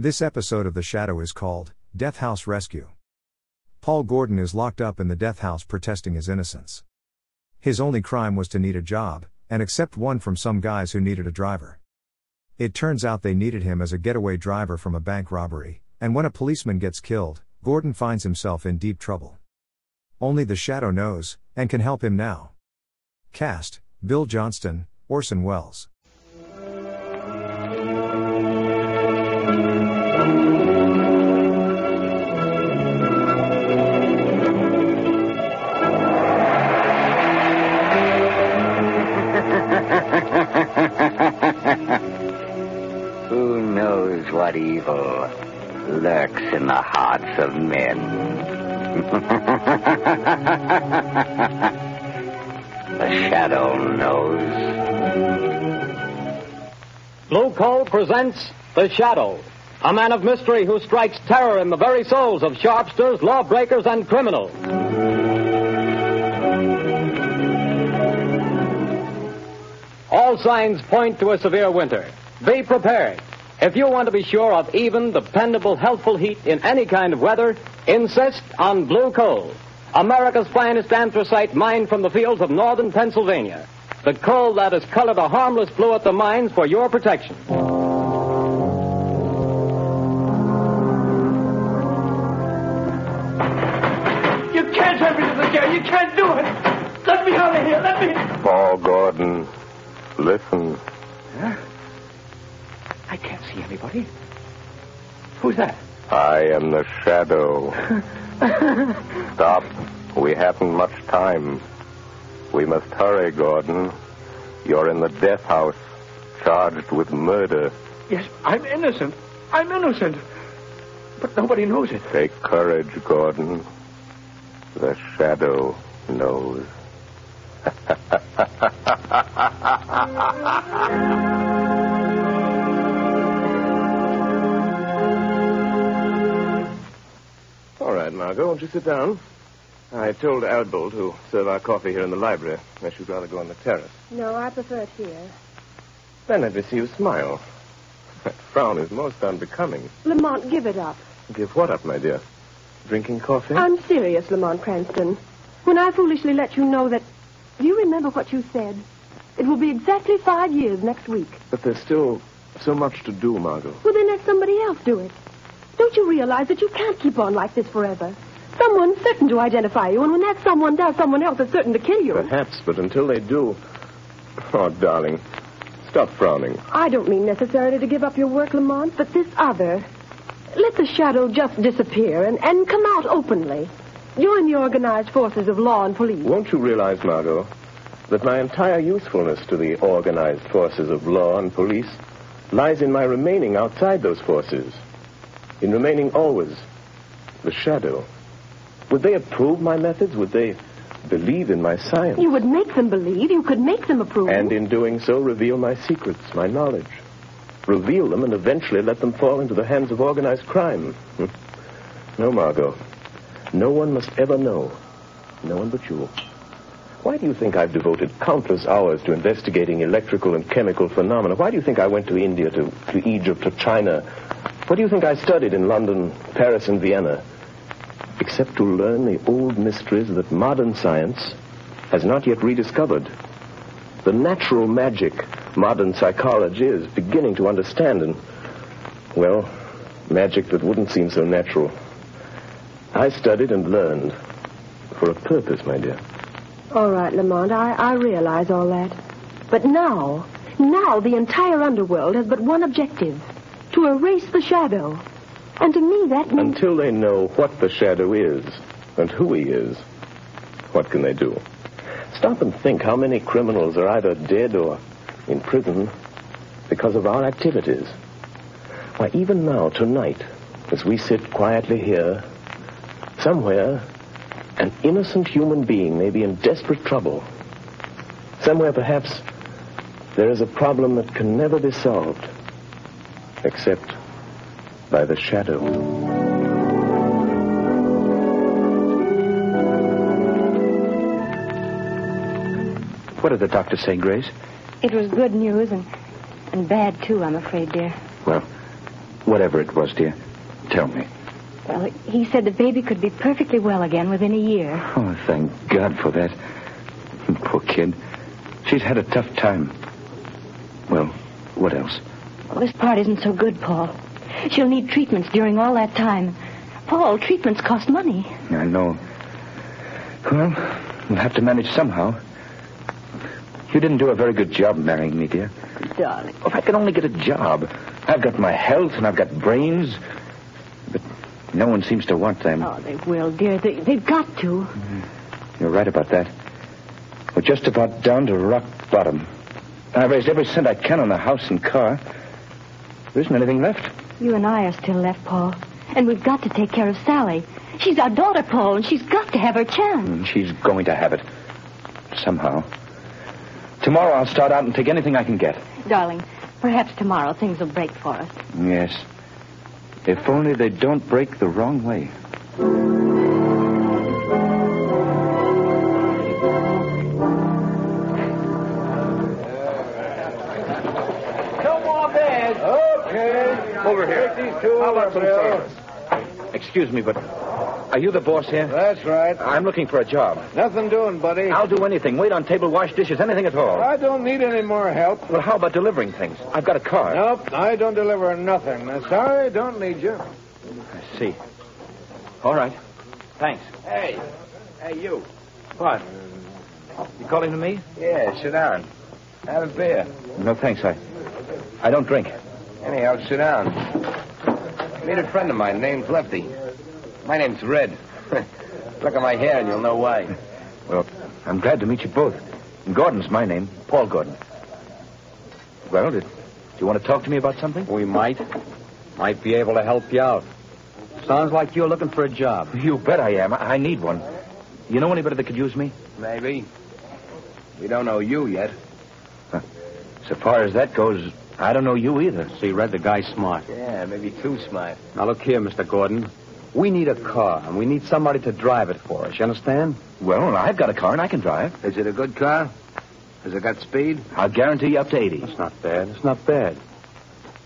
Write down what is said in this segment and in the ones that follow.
This episode of The Shadow is called Death House Rescue. Paul Gordon is locked up in the death house protesting his innocence. His only crime was to need a job, and accept one from some guys who needed a driver. It turns out they needed him as a getaway driver from a bank robbery, and when a policeman gets killed, Gordon finds himself in deep trouble. Only the Shadow knows, and can help him now. Cast Bill Johnstone, Orson Welles. What evil lurks in the hearts of men? the shadow knows. Blue Coal presents The Shadow, a man of mystery who strikes terror in the very souls of sharpsters, lawbreakers, and criminals. All signs point to a severe winter. Be prepared. If you want to be sure of even, dependable, healthful heat in any kind of weather, insist on Blue Coal, America's finest anthracite mined from the fields of northern Pennsylvania. The coal that has colored a harmless blue at the mines for your protection. You can't have me to the jail. You can't do it. Let me out of here. Let me. Paul Gordon, listen. I can't see anybody. Who's that? I am the shadow. Stop. We haven't much time. We must hurry, Gordon. You're in the death house, charged with murder. Yes, I'm innocent. I'm innocent. But nobody knows it. Take courage, Gordon. The shadow knows. right, Margot, won't you sit down? I told Albert to serve our coffee here in the library, unless you'd rather go on the terrace. No, I prefer it here. Then let me see you smile. That frown is most unbecoming. Lamont, give it up. Give what up, my dear? Drinking coffee? I'm serious, Lamont Cranston. When I foolishly let you know that. Do you remember what you said? It will be exactly five years next week. But there's still so much to do, Margot. Well, then let somebody else do it. Don't you realize that you can't keep on like this forever? Someone's certain to identify you, and when that someone does, someone else is certain to kill you. Perhaps, but until they do. Oh, darling, stop frowning. I don't mean necessarily to give up your work, Lamont, but this other. Let the shadow just disappear and, and come out openly. Join the organized forces of law and police. Won't you realize, Margot, that my entire usefulness to the organized forces of law and police lies in my remaining outside those forces, in remaining always the shadow. Would they approve my methods? Would they believe in my science? You would make them believe. You could make them approve. And in doing so, reveal my secrets, my knowledge. Reveal them and eventually let them fall into the hands of organized crime. Hmm. No, Margot. No one must ever know. No one but you. Why do you think I've devoted countless hours to investigating electrical and chemical phenomena? Why do you think I went to India, to, to Egypt, to China? What do you think I studied in London, Paris, and Vienna? Except to learn the old mysteries that modern science has not yet rediscovered. The natural magic modern psychology is beginning to understand, and, well, magic that wouldn't seem so natural. I studied and learned for a purpose, my dear. All right, Lamont, I, I realize all that. But now, now the entire underworld has but one objective to erase the shadow. And to me, that means. Until they know what the shadow is and who he is, what can they do? Stop and think how many criminals are either dead or in prison because of our activities. Why, even now, tonight, as we sit quietly here, somewhere, an innocent human being may be in desperate trouble. Somewhere, perhaps, there is a problem that can never be solved, except by the shadow. What did the doctor say, Grace? It was good news and, and bad, too, I'm afraid, dear. Well, Whatever it was, dear. Tell me. Well, he said the baby could be perfectly well again within a year. Oh, thank God for that. Poor kid. She's had a tough time. Well, what else? Well, this part isn't so good, Paul. She'll need treatments during all that time. Paul, treatments cost money. I know. Well, we'll have to manage somehow. You didn't do a very good job marrying me, dear. Darling. If I could only get a job. I've got my health and I've got brains. But no one seems to want them. Oh, they will, dear. They, they've got to. Mm-hmm. You're right about that. We're just about down to rock bottom. I've raised every cent I can on the house and car. There isn't anything left. You and I are still left, Paul. And we've got to take care of Sally. She's our daughter, Paul, and she's got to have her chance. And she's going to have it. Somehow. Tomorrow I'll start out and take anything I can get. Darling, perhaps tomorrow things will break for us. Yes. If only they don't break the wrong way. Over here. Take these two How over, about some Bill. Excuse me, but are you the boss here? That's right. I'm looking for a job. Nothing doing, buddy. I'll do anything. Wait on table, wash dishes, anything at all. I don't need any more help. Well, how about delivering things? I've got a car. Nope, I don't deliver nothing. Sorry, don't need you. I see. All right. Thanks. Hey. Hey, you. What? You calling to me? Yeah, sit down. Have a beer. No, thanks. I I don't drink. Anyhow, sit down. Meet a friend of mine named Lefty. My name's Red. Look at my hair and you'll know why. Well, I'm glad to meet you both. Gordon's my name. Paul Gordon. Well, did, do you want to talk to me about something? We might. Might be able to help you out. Sounds like you're looking for a job. You bet I am. I, I need one. You know anybody that could use me? Maybe. We don't know you yet. So far as that goes, I don't know you either. See, Red, the guy's smart. Yeah, maybe too smart. Now, look here, Mr. Gordon. We need a car, and we need somebody to drive it for us. You understand? Well, I've got a car and I can drive. Is it a good car? Has it got speed? I'll guarantee you up to 80. That's not bad. It's not bad.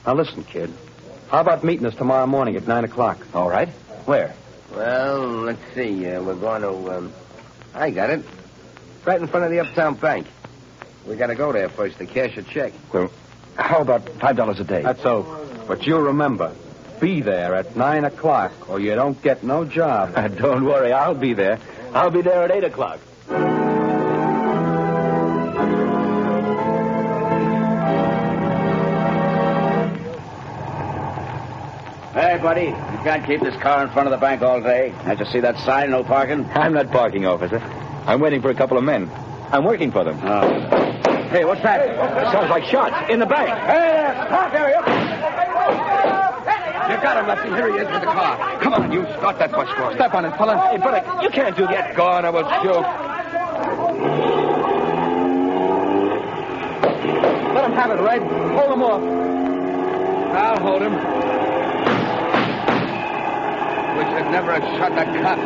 Now, listen, kid. How about meeting us tomorrow morning at 9 o'clock? All right. Where? Well, let's see. Uh, we're going to. Um... I got it. Right in front of the Uptown Bank. We got to go there first to cash a check. Well, how about $5 a day? That's so. But you remember, be there at 9 o'clock, or you don't get no job. don't worry, I'll be there. I'll be there at 8 o'clock. Hey, buddy, you can't keep this car in front of the bank all day. Can't you see that sign, no parking? I'm not parking, officer. I'm waiting for a couple of men. I'm working for them. Oh. Hey, what's that? Sounds like shots in the bank. Hey, stop there, you. Got him, Lefty. Here he is with the car. Come on, you start that bus for. Step on it, fella. Hey, brother, you can't do that. Go on, I will shoot. Let him have it, Red. Hold him off. I'll hold him. Wish I'd never have shot that cop.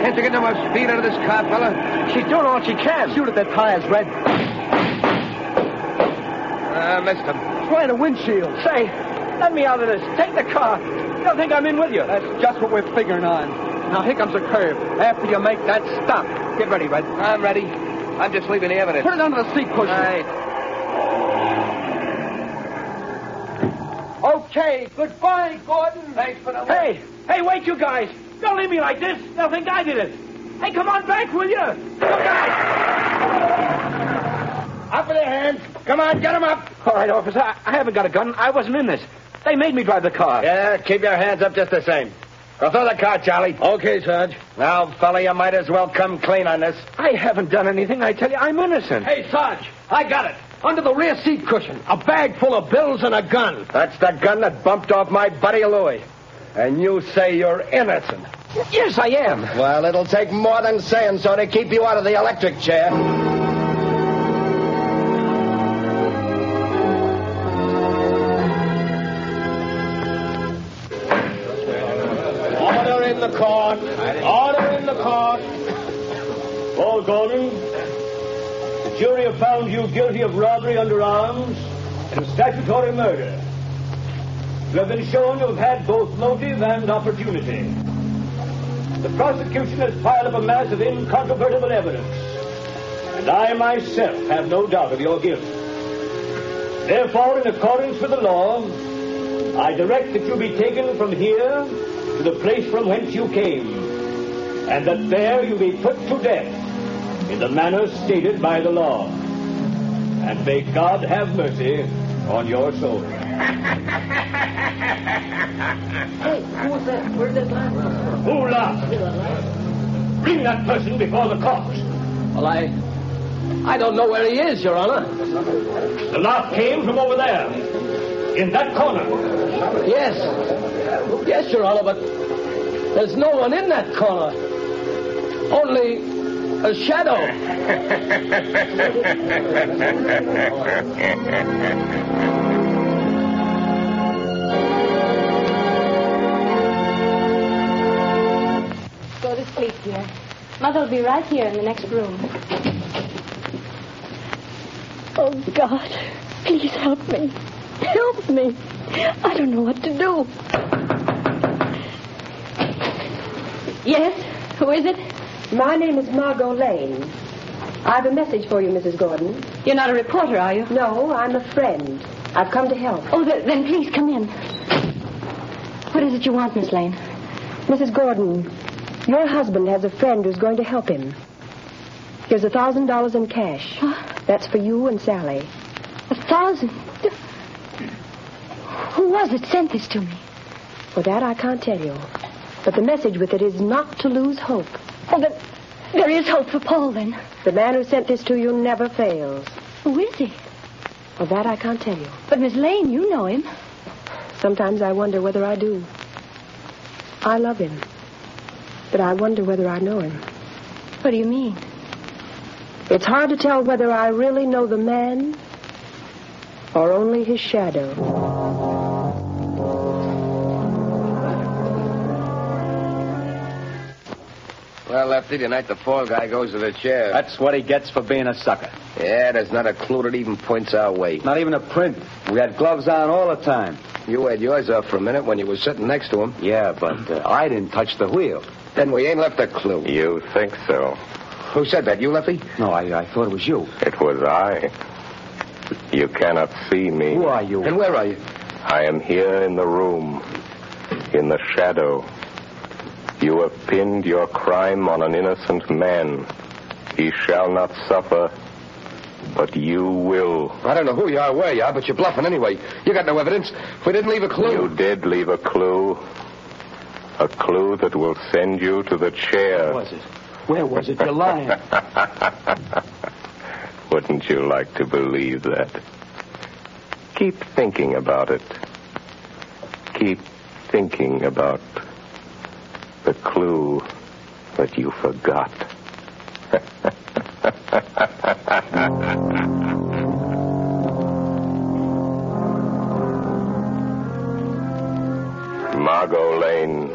Can't you get no more speed out of this car, fella? She's doing all she can. Shoot at their tires, Red. I missed him. Try the windshield. Say, let me out of this. Take the car. You don't think I'm in with you? That's just what we're figuring on. Now, here comes a curve. After you make that stop, get ready, Red. I'm ready. I'm just leaving the evidence. Put it under the seat cushion. Right. Okay, goodbye, Gordon. Thanks for the... Hey, hey, wait, you guys. Don't leave me like this. They'll think I did it. Hey, come on back, will you? Look out! Up with your hands. Come on, get him up. All right, officer. I, I haven't got a gun. I wasn't in this. They made me drive the car. Yeah, keep your hands up just the same. Go throw the car, Charlie. Okay, Sarge. Now, fella, you might as well come clean on this. I haven't done anything. I tell you, I'm innocent. Hey, Sarge, I got it. Under the rear seat cushion. A bag full of bills and a gun. That's the gun that bumped off my buddy Louis. And you say you're innocent. Yes, I am. Well, it'll take more than saying so to keep you out of the electric chair. Gordon, the jury have found you guilty of robbery under arms and statutory murder. You have been shown you have had both motive and opportunity. The prosecution has piled up a mass of incontrovertible evidence, and I myself have no doubt of your guilt. Therefore, in accordance with the law, I direct that you be taken from here to the place from whence you came, and that there you be put to death in the manner stated by the law. And may God have mercy on your soul. Hey, who's that? Where's that man? Who laughed? Bring that person before the court. Well, I. I don't know where he is, Your Honor. The laugh came from over there, in that corner. Yes. Yes, Your Honor, but there's no one in that corner. Only a shadow. Go to sleep, dear. Mother'll be right here in the next room. Oh, God. Please help me. Help me. I don't know what to do. Yes? Who is it? My name is Margot Lane. I have a message for you, Mrs. Gordon. You're not a reporter, are you? No, I'm a friend. I've come to help. Oh, th- then please come in. What is it you want, Miss Lane? Mrs. Gordon, your husband has a friend who's going to help him. Here's a thousand dollars in cash. That's for you and Sally. A thousand? Who was it sent this to me? For that I can't tell you. But the message with it is not to lose hope. Oh, then there is hope for Paul, then. The man who sent this to you never fails. Oh, who is he? Well, that I can't tell you. But, Miss Lane, you know him. Sometimes I wonder whether I do. I love him. But I wonder whether I know him. What do you mean? It's hard to tell whether I really know the man or only his shadow. Well, Lefty, tonight the fall guy goes to the chair. That's what he gets for being a sucker. Yeah, there's not a clue that even points our way. Not even a print. We had gloves on all the time. You had yours off for a minute when you were sitting next to him. Yeah, but uh, I didn't touch the wheel. Then we ain't left a clue. You think so? Who said that? You, Lefty? No, I, I thought it was you. It was I. You cannot see me. Who are you? And where are you? I am here in the room, in the shadow. You have pinned your crime on an innocent man. He shall not suffer, but you will. I don't know who you are, where you are, but you're bluffing anyway. You got no evidence. We didn't leave a clue. You did leave a clue. A clue that will send you to the chair. Where was it? Where was it? You're lying. Wouldn't you like to believe that? Keep thinking about it. Keep thinking about the clue that you forgot. Margot Lane.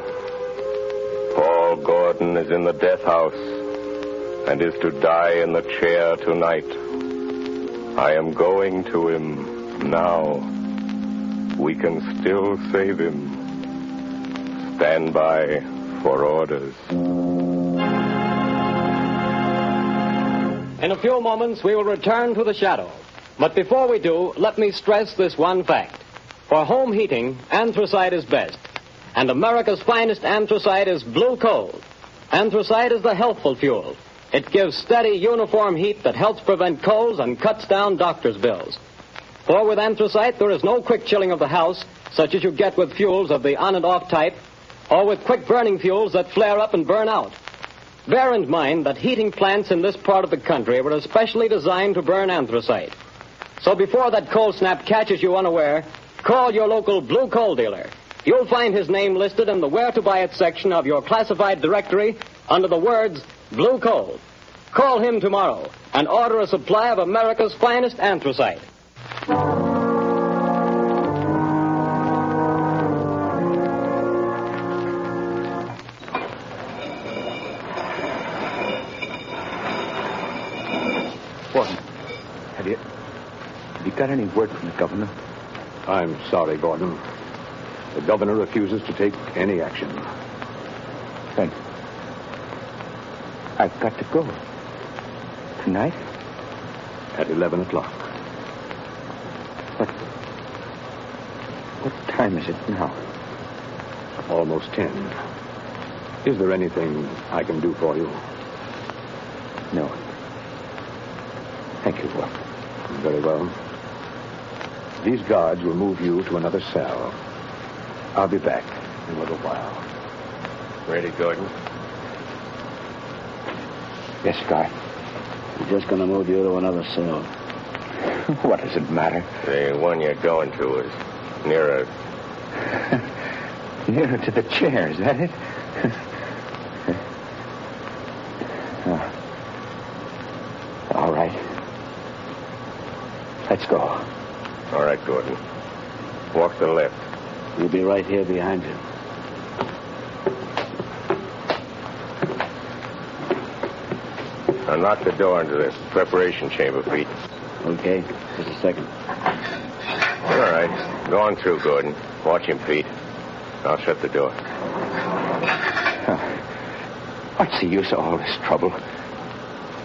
Paul Gordon is in the death house and is to die in the chair tonight. I am going to him now. We can still save him. Stand by for orders. In a few moments, we will return to the shadow. But before we do, let me stress this one fact. For home heating, anthracite is best. And America's finest anthracite is blue coal. Anthracite is the healthful fuel. It gives steady, uniform heat that helps prevent colds and cuts down doctor's bills. For with anthracite, there is no quick chilling of the house, such as you get with fuels of the on and off type, or with quick burning fuels that flare up and burn out. Bear in mind that heating plants in this part of the country were especially designed to burn anthracite. So before that cold snap catches you unaware, call your local blue coal dealer. You'll find his name listed in the Where to Buy It section of your classified directory under the words Blue Coal. Call him tomorrow and order a supply of America's finest anthracite. Got any word from the governor? I'm sorry, Gordon. The governor refuses to take any action. Then I've got to go. Tonight? At 11 o'clock. What? What time is it now? Almost 10. Is there anything I can do for you? No. Thank you, Walt. Very well. These guards will move you to another cell. I'll be back in a little while. Ready, Gordon? Yes, Guy. I'm just going to move you to another cell. what does it matter? The one you're going to is nearer. Nearer to the chair, is that it? oh. All right. Let's go. All right, Gordon. Walk to the left. We'll be right here behind you. Unlock the door into the preparation chamber, Pete. Okay, just a second. All right. Go on through, Gordon. Watch him, Pete. I'll shut the door. What's the use of all this trouble?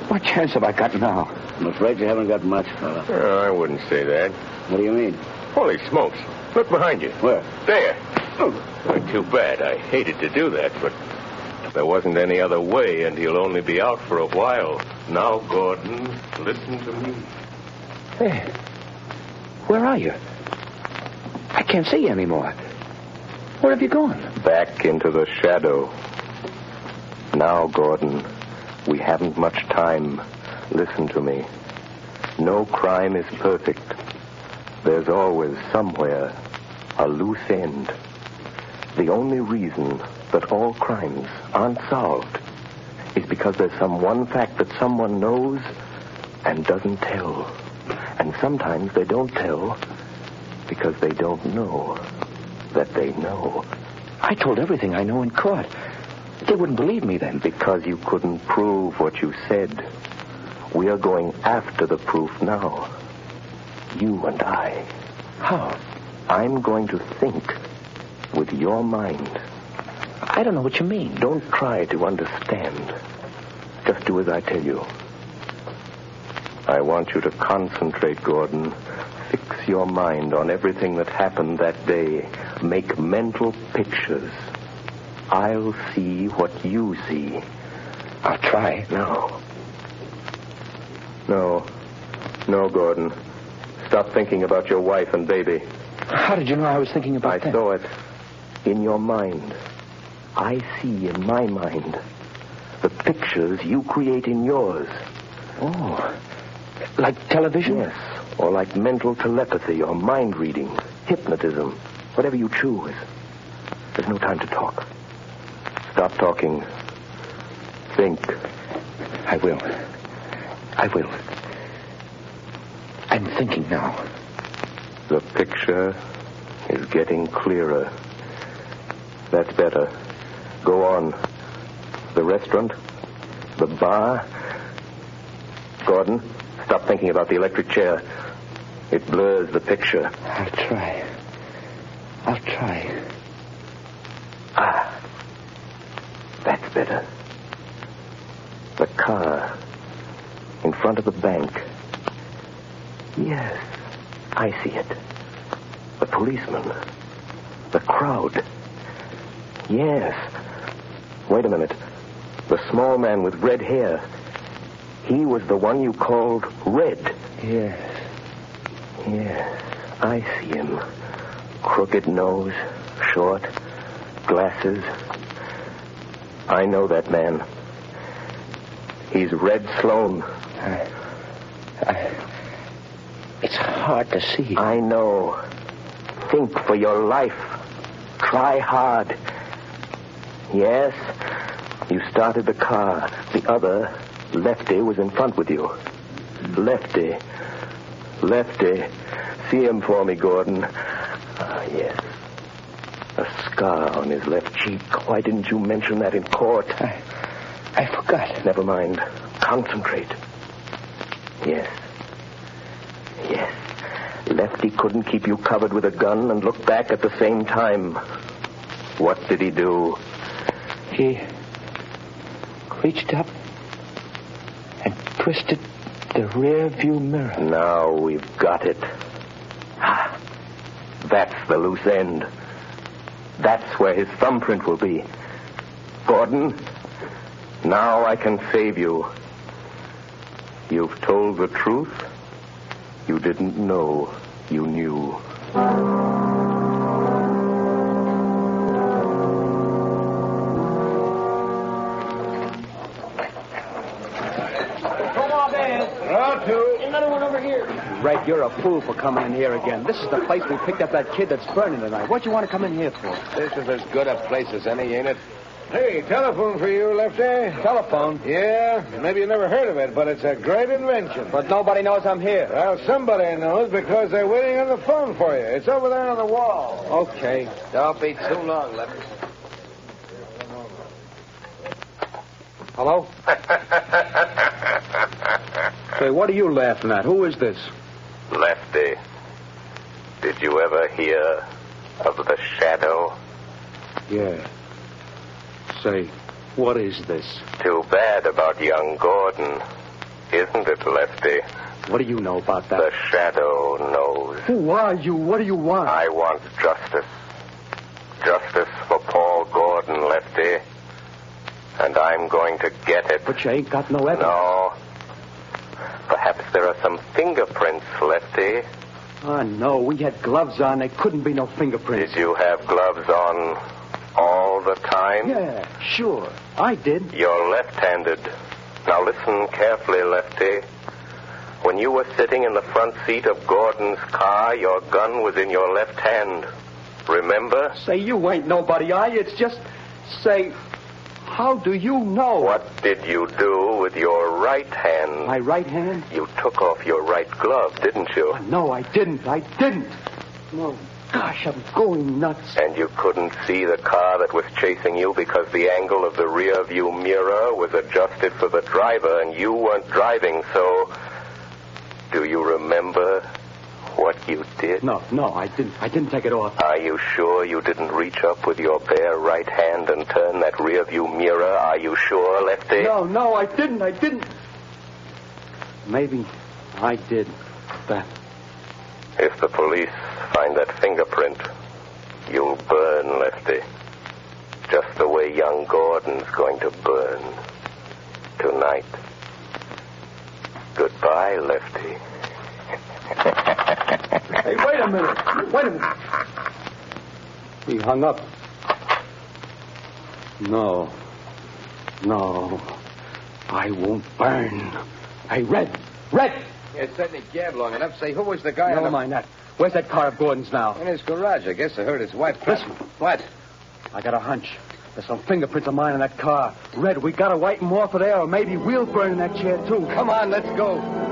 What chance have I got now? I'm afraid you haven't got much, fella. Oh, I wouldn't say that. What do you mean? Holy smokes. Look behind you. Where? There. Oh, too bad. I hated to do that, but there wasn't any other way, and he'll only be out for a while. Now, Gordon, listen to me. Hey, where are you? I can't see you anymore. Where have you gone? Back into the shadow. Now, Gordon, we haven't much time. Listen to me. No crime is perfect. There's always somewhere a loose end. The only reason that all crimes aren't solved is because there's some one fact that someone knows and doesn't tell. And sometimes they don't tell because they don't know that they know. I told everything I know in court. They wouldn't believe me then. Because you couldn't prove what you said. We are going after the proof now. You and I. How? I'm going to think with your mind. I don't know what you mean. Don't try to understand. Just do as I tell you. I want you to concentrate, Gordon. Fix your mind on everything that happened that day. Make mental pictures. I'll see what you see. I'll try. No. No. No, Gordon. Stop thinking about your wife and baby. How did you know I was thinking about I them? saw it in your mind. I see in my mind the pictures you create in yours. Oh. Like television? Yes. Or like mental telepathy or mind reading, hypnotism, whatever you choose. There's no time to talk. Stop talking. Think. I will. I will. I'm thinking now. The picture is getting clearer. That's better. Go on. The restaurant? The bar? Gordon, stop thinking about the electric chair. It blurs the picture. I'll try. I'll try. Ah. That's better. The car. Front of the bank. Yes. I see it. The policeman. The crowd. Yes. Wait a minute. The small man with red hair. He was the one you called Red. Yes. Yes. I see him. Crooked nose, short, glasses. I know that man. He's Red Sloan. I, I, it's hard to see. I know. Think for your life. Try hard. Yes, you started the car. The other, Lefty, was in front with you. Lefty. Lefty. See him for me, Gordon. Ah, yes. A scar on his left cheek. Why didn't you mention that in court? I, I forgot. Never mind. Concentrate. Yes. Yes. Lefty couldn't keep you covered with a gun and look back at the same time. What did he do? He reached up and twisted the rear view mirror. Now we've got it. Ah, That's the loose end. That's where his thumbprint will be. Gordon, now I can save you. You've told the truth. You didn't know you knew. Come on, man. Another one over here. Red, you're a fool for coming in here again. This is the place we picked up that kid that's burning tonight. What you want to come in here for? This is as good a place as any, ain't it? Hey, telephone for you, Lefty. Telephone? Yeah, maybe you never heard of it, but it's a great invention. But nobody knows I'm here. Well, somebody knows because they're waiting on the phone for you. It's over there on the wall. Okay. Don't be too long, Lefty. Hello? Say, what are you laughing at? Who is this? Lefty, did you ever hear of the shadow? Yeah. Say, what is this? Too bad about young Gordon, isn't it, Lefty? What do you know about that? The shadow knows. Who are you? What do you want? I want justice. Justice for Paul Gordon, Lefty. And I'm going to get it. But you ain't got no evidence. No. Perhaps there are some fingerprints, Lefty. Ah, no. We had gloves on. There couldn't be no fingerprints. Did you have gloves on time? Yeah, sure. I did. You're left-handed. Now listen carefully, Lefty. When you were sitting in the front seat of Gordon's car, your gun was in your left hand. Remember? Say, you ain't nobody, are you? It's just, say, how do you know? What did you do with your right hand? My right hand? You took off your right glove, didn't you? No, I didn't. I didn't. No. Gosh, I'm going nuts. And you couldn't see the car that was chasing you because the angle of the rear view mirror was adjusted for the driver and you weren't driving, so. Do you remember what you did? No, no, I didn't. I didn't take it off. Are you sure you didn't reach up with your bare right hand and turn that rear view mirror? Are you sure, Lefty? No, no, I didn't. I didn't. Maybe I did that. If the police find that fingerprint, you'll burn, Lefty. Just the way young Gordon's going to burn. Tonight. Goodbye, Lefty. Hey, wait a minute. Wait a minute. He hung up. No. No. I won't burn. Hey, Red. Red! You certainly gabbed long enough. Say, who was the guy Never on the... mind that. Where's that car of Gordon's now? In his garage. I guess I heard his wife. Listen. What? I got a hunch. There's some fingerprints of mine in that car. Red, we gotta wipe them off of there, or maybe we'll burn in that chair, too. Come on, let's go.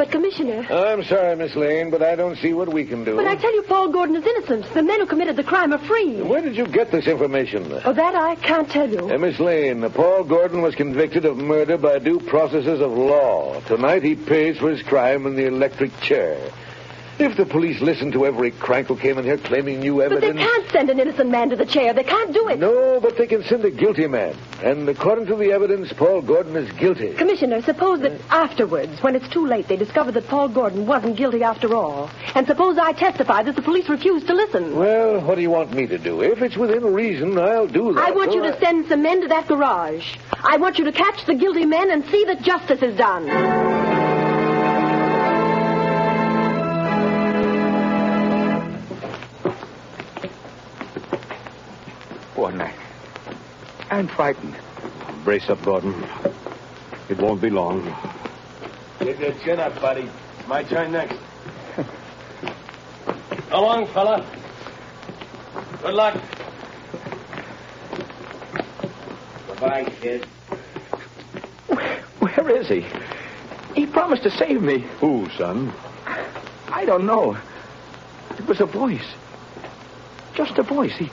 But, Commissioner, I'm sorry, Miss Lane, but I don't see what we can do. but I tell you, Paul Gordon is innocent. The men who committed the crime are free. Where did you get this information? Oh, that I can't tell you. Uh, Miss Lane, Paul Gordon was convicted of murder by due processes of law. Tonight he pays for his crime in the electric chair. If the police listened to every crank who came in here claiming new evidence. But they can't send an innocent man to the chair. They can't do it. No, but they can send a guilty man. And according to the evidence, Paul Gordon is guilty. Commissioner, suppose that uh, afterwards, when it's too late, they discover that Paul Gordon wasn't guilty after all. And suppose I testify that the police refused to listen. Well, what do you want me to do? If it's within reason, I'll do that. I want you All to send some men to that garage. I want you to catch the guilty men and see that justice is done. I'm frightened. Brace up, Gordon. It won't be long. Get your chin up, buddy. It's My turn next. Go on, fella. Good luck. Goodbye, kid. Where is he? He promised to save me. Who, son? I don't know. It was a voice. Just a voice. He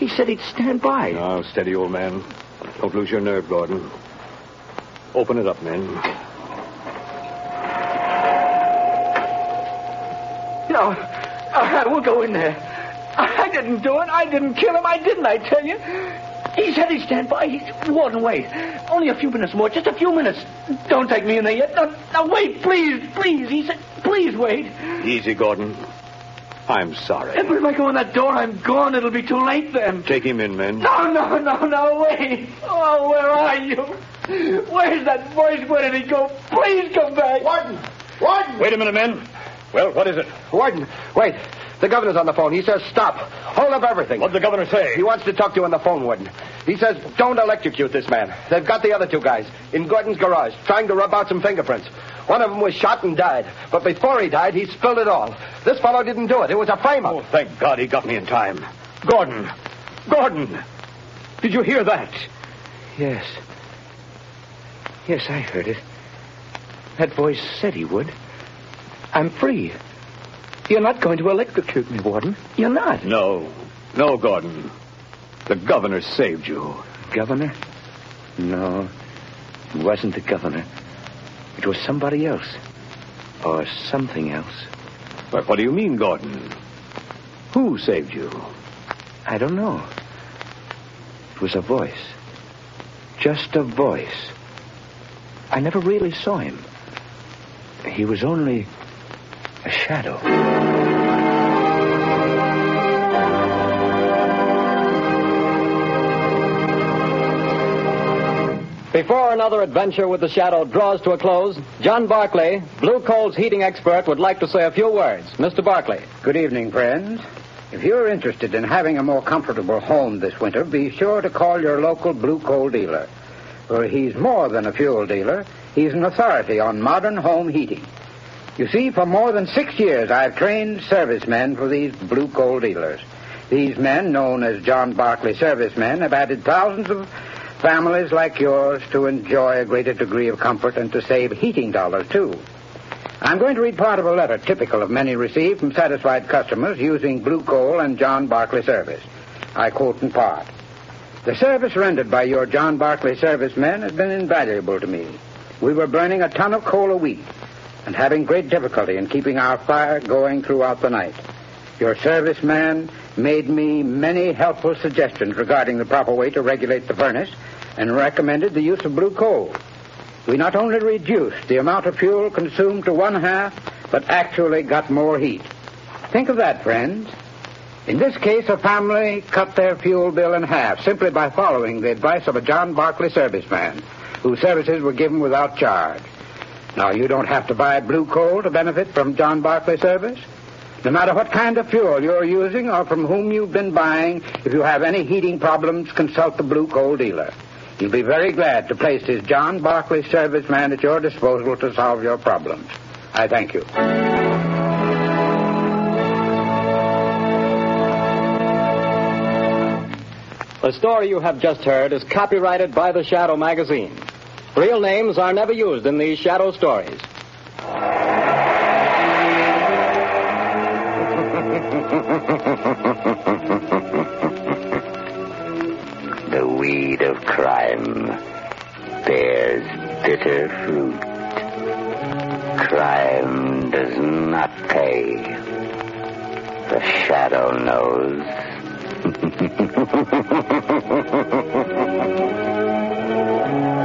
he said he'd stand by. Now, steady, old man. Don't lose your nerve, Gordon. Open it up, men. No, I will go in there. I didn't do it. I didn't kill him. I didn't, I tell you. He said he'd stand by. He's Warden, wait. Only a few minutes more. Just a few minutes. Don't take me in there yet. Now, no wait, please, please. He said, please wait. Easy, Gordon. I'm sorry. But if I go in that door, I'm gone. It'll be too late then. Take him in, men. No, no, no, no, wait. Oh, where are you? Where's that voice? Where did he go? Please come back. Warden! Warden! Wait a minute, men. Well, what is it? Warden, wait. The governor's on the phone. He says stop. Hold up everything. What'd the governor say? He wants to talk to you on the phone, Warden. He says don't electrocute this man. They've got the other two guys in Gordon's garage trying to rub out some fingerprints. One of them was shot and died. But before he died, he spilled it all. This fellow didn't do it. It was a frame-up. Oh, thank God he got me in time. Gordon! Gordon! Did you hear that? Yes. Yes, I heard it. That voice said he would. I'm free. You're not going to electrocute me, Warden. You're not. No. No, Gordon. The governor saved you. Governor? No. It wasn't the governor. It was somebody else. Or something else. But what do you mean, Gordon? Who saved you? I don't know. It was a voice. Just a voice. I never really saw him. He was only a shadow. Before another adventure with the Shadow draws to a close, John Barclay, Blue Coal's heating expert, would like to say a few words. Mr. Barclay. Good evening, friends. If you're interested in having a more comfortable home this winter, be sure to call your local Blue Coal dealer. For he's more than a fuel dealer, he's an authority on modern home heating. You see, for more than six years, I've trained servicemen for these Blue Coal dealers. These men, known as John Barclay servicemen, have added thousands of families like yours to enjoy a greater degree of comfort and to save heating dollars, too. I'm going to read part of a letter typical of many received from satisfied customers using Blue Coal and John Barclay service. I quote in part. The service rendered by your John Barclay servicemen has been invaluable to me. We were burning a ton of coal a week and having great difficulty in keeping our fire going throughout the night. Your serviceman made me many helpful suggestions regarding the proper way to regulate the furnace and recommended the use of blue coal. We not only reduced the amount of fuel consumed to one half, but actually got more heat. Think of that, friends. In this case, a family cut their fuel bill in half simply by following the advice of a John Barclay serviceman, whose services were given without charge. Now, you don't have to buy blue coal to benefit from John Barclay service. No matter what kind of fuel you're using or from whom you've been buying, if you have any heating problems, consult the blue coal dealer. He'll be very glad to place his John Barclay service man at your disposal to solve your problems. I thank you. The story you have just heard is copyrighted by the Shadow magazine. Real names are never used in these Shadow stories. Crime bears bitter fruit. Crime does not pay. The shadow knows.